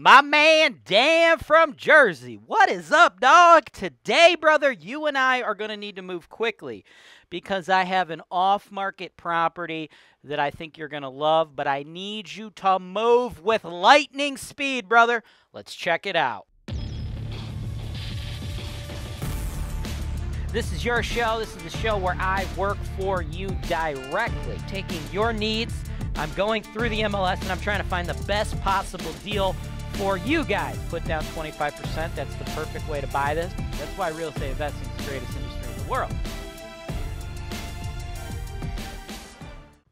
My man Dan from Jersey. What is up, dog? Today, brother, you and I are going to need to move quickly because I have an off market property that I think you're going to love, but I need you to move with lightning speed, brother. Let's check it out. This is your show. This is the show where I work for you directly, taking your needs. I'm going through the MLS and I'm trying to find the best possible deal for you guys. Put down 25%. That's the perfect way to buy this. That's why real estate investing is the greatest industry in the world.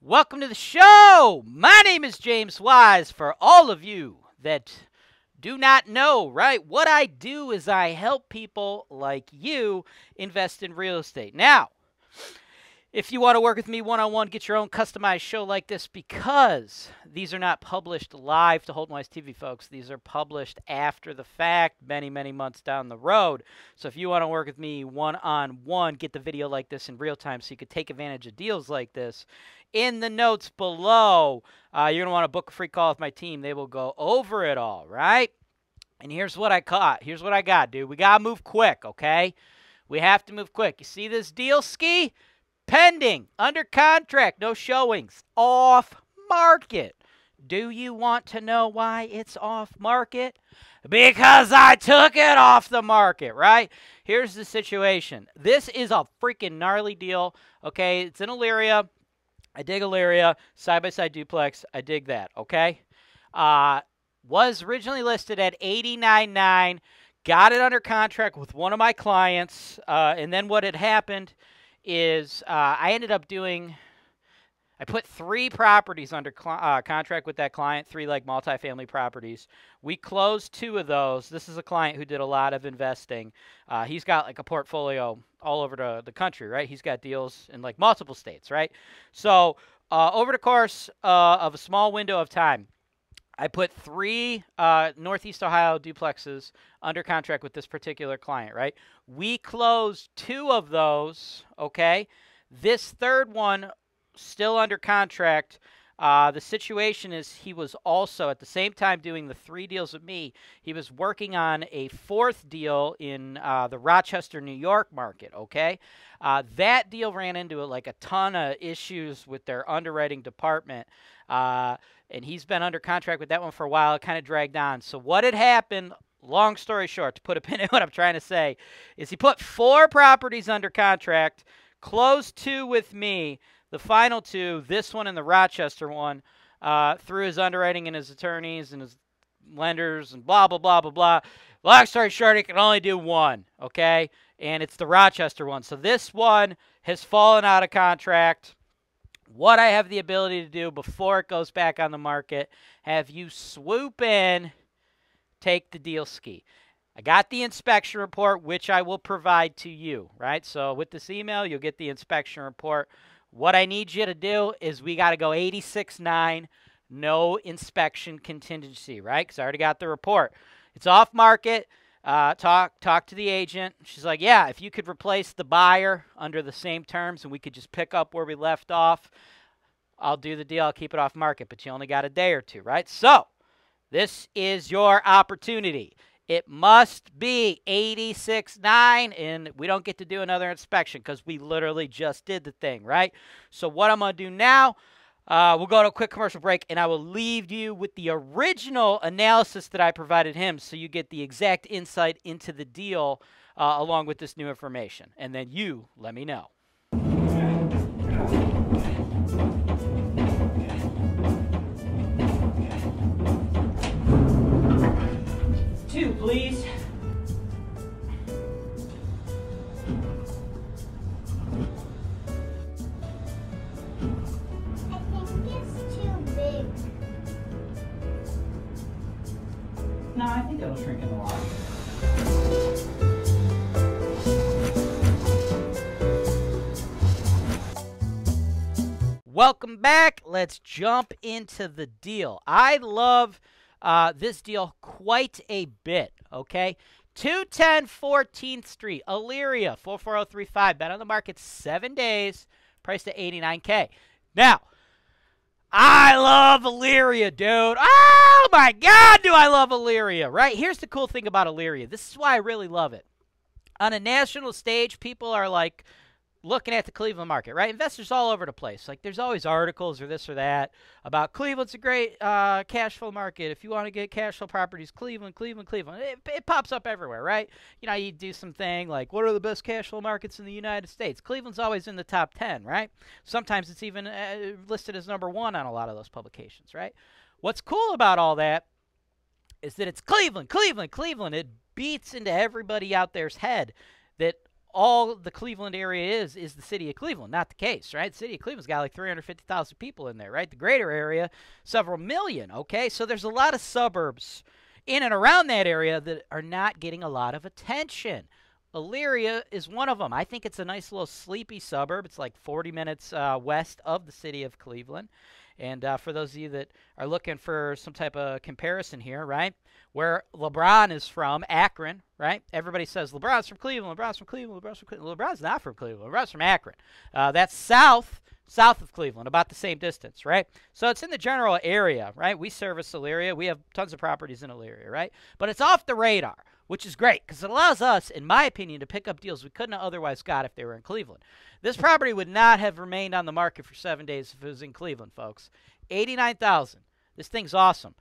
Welcome to the show. My name is James Wise. For all of you that do not know, right? What I do is I help people like you invest in real estate. Now, if you want to work with me one on one, get your own customized show like this because these are not published live to Holton Wise TV, folks. These are published after the fact, many, many months down the road. So if you want to work with me one on one, get the video like this in real time so you could take advantage of deals like this. In the notes below, uh, you're going to want to book a free call with my team. They will go over it all, right? And here's what I caught. Here's what I got, dude. We got to move quick, okay? We have to move quick. You see this deal ski? Pending, under contract, no showings, off market. Do you want to know why it's off market? Because I took it off the market, right? Here's the situation. This is a freaking gnarly deal. Okay, it's in Elyria. I dig Elyria, side by side duplex. I dig that. Okay. Uh, was originally listed at 89.9. Got it under contract with one of my clients, uh, and then what had happened is uh, I ended up doing. I put three properties under uh, contract with that client, three like multifamily properties. We closed two of those. This is a client who did a lot of investing. Uh, he's got like a portfolio all over the, the country, right? He's got deals in like multiple states, right? So uh, over the course uh, of a small window of time, I put three uh, Northeast Ohio duplexes under contract with this particular client, right? We closed two of those, okay? This third one, still under contract. Uh, the situation is he was also at the same time doing the three deals with me. He was working on a fourth deal in uh, the Rochester, New York market. Okay, uh, that deal ran into like a ton of issues with their underwriting department. Uh, and he's been under contract with that one for a while. It kind of dragged on. So what had happened? Long story short, to put a pin in what I'm trying to say, is he put four properties under contract, closed two with me, the final two, this one and the Rochester one, uh, through his underwriting and his attorneys and his lenders and blah blah blah blah blah. Long story short, he can only do one, okay? And it's the Rochester one. So this one has fallen out of contract what I have the ability to do before it goes back on the market, have you swoop in, take the deal ski. I got the inspection report, which I will provide to you, right? So with this email, you'll get the inspection report. What I need you to do is we got to go 86.9, no inspection contingency, right? Because I already got the report. It's off market. Uh, talk talk to the agent. She's like, yeah, if you could replace the buyer under the same terms and we could just pick up where we left off, I'll do the deal. I'll keep it off market, but you only got a day or two, right? So this is your opportunity. It must be 86.9, and we don't get to do another inspection because we literally just did the thing, right? So what I'm going to do now, uh, we'll go to a quick commercial break, and I will leave you with the original analysis that I provided him so you get the exact insight into the deal uh, along with this new information. And then you let me know. No, I think it'll shrink in the water. Welcome back. Let's jump into the deal. I love uh, this deal quite a bit, okay? 210 14th Street, Elyria, 44035. Been on the market seven days, priced at 89K. Now, I love Elyria, dude. Oh my God, do I love Elyria, right? Here's the cool thing about Elyria. This is why I really love it. On a national stage, people are like, looking at the Cleveland market, right? Investors all over the place. Like there's always articles or this or that about Cleveland's a great uh, cash flow market. If you want to get cash flow properties, Cleveland, Cleveland, Cleveland. It, it, pops up everywhere, right? You know, you do something like what are the best cash flow markets in the United States? Cleveland's always in the top 10, right? Sometimes it's even uh, listed as number 1 on a lot of those publications, right? What's cool about all that is that it's Cleveland, Cleveland, Cleveland. It beats into everybody out there's head that all the Cleveland area is is the city of Cleveland. Not the case, right? The city of Cleveland's got like 350,000 people in there, right? The greater area, several million, okay? So there's a lot of suburbs in and around that area that are not getting a lot of attention. Elyria is one of them. I think it's a nice little sleepy suburb. It's like 40 minutes uh, west of the city of Cleveland. And uh, for those of you that are looking for some type of comparison here, right? where LeBron is from, Akron, right? Everybody says LeBron's from Cleveland, LeBron's from Cleveland, LeBron's from Cleveland. LeBron's not from Cleveland, LeBron's from Akron. Uh, that's south, south of Cleveland, about the same distance, right? So it's in the general area, right? We service Elyria. We have tons of properties in Elyria, right? But it's off the radar, which is great because it allows us, in my opinion, to pick up deals we couldn't have otherwise got if they were in Cleveland. This property would not have remained on the market for seven days if it was in Cleveland, folks. 89000 This thing's awesome.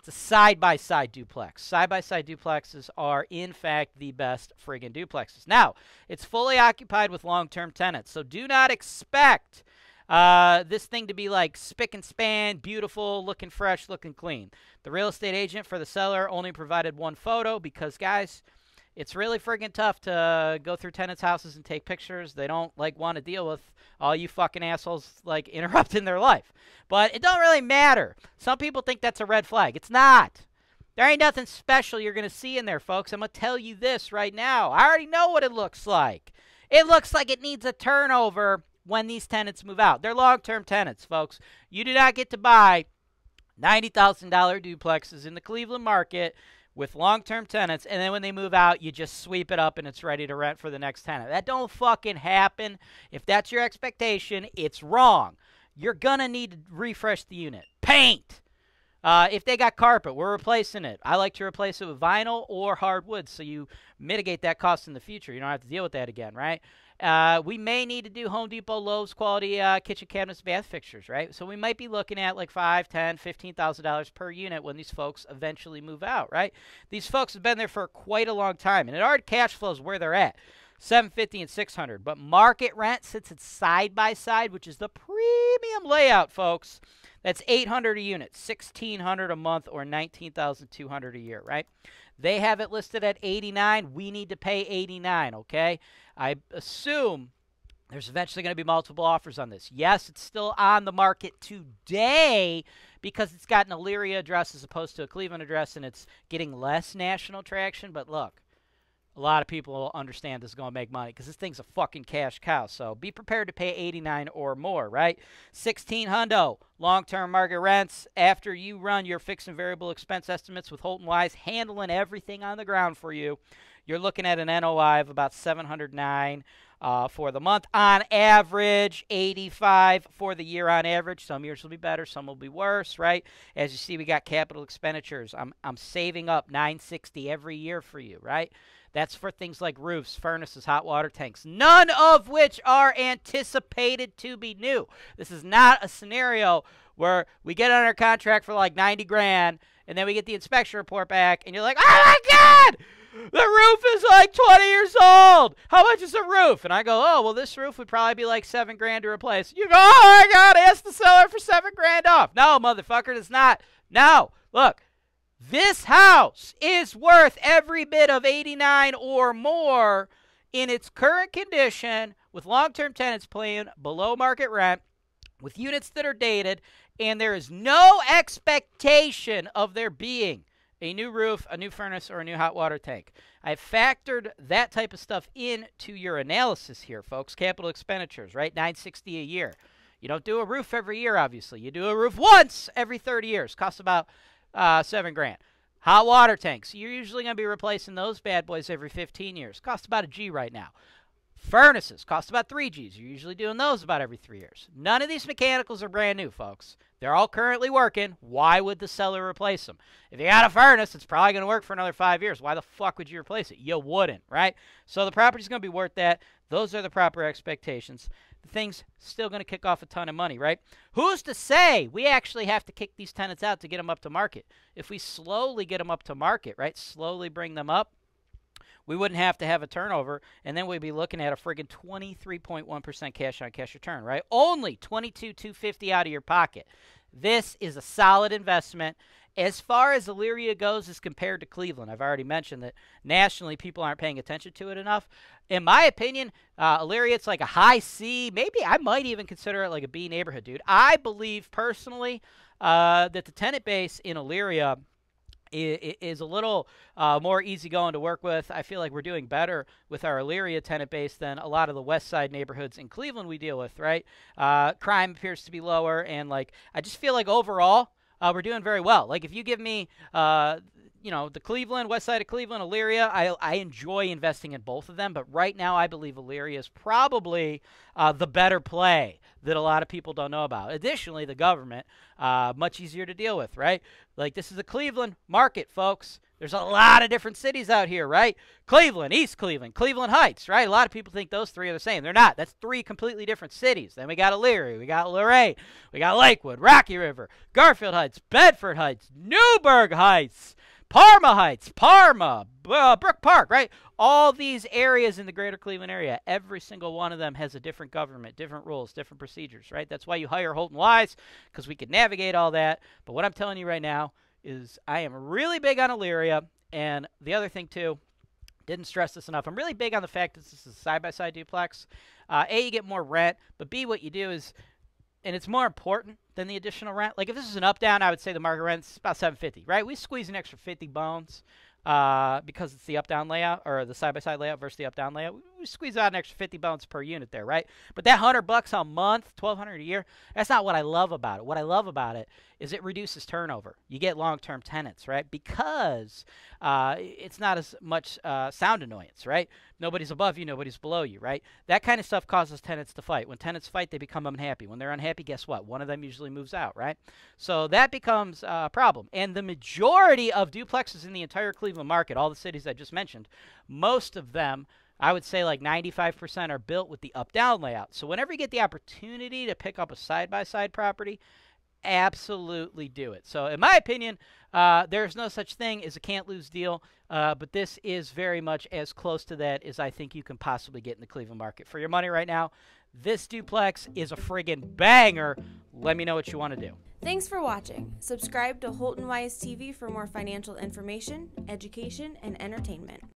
It's a side by side duplex. Side by side duplexes are, in fact, the best friggin' duplexes. Now, it's fully occupied with long term tenants, so do not expect uh, this thing to be like spick and span, beautiful, looking fresh, looking clean. The real estate agent for the seller only provided one photo because, guys, it's really friggin' tough to go through tenants' houses and take pictures. They don't like want to deal with all you fucking assholes like interrupting their life. But it don't really matter. Some people think that's a red flag. It's not. There ain't nothing special you're to see in there, folks. I'm to tell you this right now. I already know what it looks like. It looks like it needs a turnover when these tenants move out. They're long-term tenants, folks. You do not get to buy $90,000 duplexes in the Cleveland market with long-term tenants and then when they move out you just sweep it up and it's ready to rent for the next tenant. That don't fucking happen. If that's your expectation it's wrong. You're gonna need to refresh the unit. Paint! Uh, if they got carpet we're replacing it. I like to replace it with vinyl or hardwood so you mitigate that cost in the future. You don't have to deal with that again right uh, we may need to do Home Depot Lowe's quality uh, kitchen cabinets, bath fixtures, right? So we might be looking at like five, ten, fifteen thousand dollars per unit when these folks eventually move out, right? These folks have been there for quite a long time, and it already cash flows where they're at. 750 and 600 but market rent since it's side by side which is the premium layout folks that's 800 a unit 1600 a month or 19200 a year right they have it listed at 89 we need to pay 89 okay I assume there's eventually going to be multiple offers on this. Yes, it's still on the market today because it's got an Elyria address as opposed to a Cleveland address and it's getting less national traction. But look, a lot of people will understand this is going to make money because this thing's a fucking cash cow. So be prepared to pay 89 or more, right? 16 hundo, long-term market rents. After you run your fixed and variable expense estimates with Holton Wise, handling everything on the ground for you, you're looking at an NOI of about 709 uh, for the month on average, 85 for the year on average. Some years will be better, some will be worse, right? As you see, we got capital expenditures. I'm I'm saving up 960 every year for you, right? That's for things like roofs, furnaces, hot water tanks, none of which are anticipated to be new. This is not a scenario where we get under contract for like 90 grand and then we get the inspection report back and you're like, "Oh my god!" The roof is like 20 years old. How much is a roof? And I go, oh, well, this roof would probably be like seven grand to replace. You go, oh my God, ask the seller for seven grand off. No, motherfucker, it's not. No, look, this house is worth every bit of 89 or more in its current condition with long term tenants paying below market rent, with units that are dated, and there is no expectation of there being a new roof, a new furnace, or a new hot water tank. I've factored that type of stuff into your analysis here, folks. Capital expenditures, right? 960 a year. You don't do a roof every year, obviously. You do a roof once every 30 years. Costs about uh, seven grand. Hot water tanks. You're usually going to be replacing those bad boys every 15 years. Cost about a G right now. Furnaces cost about 3 Gs. You're usually doing those about every three years. None of these mechanicals are brand new, folks. They're all currently working. Why would the seller replace them? If you got a furnace, it's probably going to work for another five years. Why the fuck would you replace it? You wouldn't, right? So the property's going to be worth that. Those are the proper expectations. The thing's still going to kick off a ton of money, right? Who's to say we actually have to kick these tenants out to get them up to market? If we slowly get them up to market, right? Slowly bring them up, we wouldn't have to have a turnover, and then we'd be looking at a friggin' 23.1% cash on cash return, right? Only 22 250 out of your pocket. This is a solid investment. As far as Elyria goes, as compared to Cleveland, I've already mentioned that nationally people aren't paying attention to it enough. In my opinion, uh, Elyria, it's like a high C. Maybe I might even consider it like a B neighborhood, dude. I believe personally uh, that the tenant base in Elyria is a little uh, more easygoing to work with. I feel like we're doing better with our Elyria tenant base than a lot of the West Side neighborhoods in Cleveland we deal with. Right, uh, crime appears to be lower, and like I just feel like overall uh, we're doing very well. Like if you give me uh, you know, the Cleveland, west side of Cleveland, Elyria, I, I enjoy investing in both of them, but right now I believe Elyria is probably uh, the better play that a lot of people don't know about. Additionally, the government, uh, much easier to deal with, right? Like this is a Cleveland market, folks. There's a lot of different cities out here, right? Cleveland, East Cleveland, Cleveland Heights, right? A lot of people think those three are the same. They're not. That's three completely different cities. Then we got Elyria, we got Lorain, we got Lakewood, Rocky River, Garfield Heights, Bedford Heights, Newburgh Heights. Parma Heights, Parma, uh, Brook Park, right? All these areas in the greater Cleveland area, every single one of them has a different government, different rules, different procedures, right? That's why you hire Holton Wise, because we can navigate all that. But what I'm telling you right now is I am really big on Elyria. And the other thing, too, didn't stress this enough. I'm really big on the fact that this is a side by side duplex. Uh, a, you get more rent, but B, what you do is and it's more important than the additional rent. Like if this is an up down, I would say the market rent's about 750, right? We squeeze an extra 50 bones uh, because it's the up down layout or the side by side layout versus the up down layout. Squeeze out an extra 50 bones per unit there, right? But that 100 bucks a month, 1200 a year, that's not what I love about it. What I love about it is it reduces turnover. You get long term tenants, right? Because uh, it's not as much uh, sound annoyance, right? Nobody's above you, nobody's below you, right? That kind of stuff causes tenants to fight. When tenants fight, they become unhappy. When they're unhappy, guess what? One of them usually moves out, right? So that becomes a problem. And the majority of duplexes in the entire Cleveland market, all the cities I just mentioned, most of them I would say like 95% are built with the up down layout. So whenever you get the opportunity to pick up a side by side property, absolutely do it. So, in my opinion, uh, there's no such thing as a can't lose deal, uh, but this is very much as close to that as I think you can possibly get in the Cleveland market. For your money right now, this duplex is a friggin' banger. Let me know what you want to do. Thanks for watching. Subscribe to Holton Wise TV for more financial information, education, and entertainment.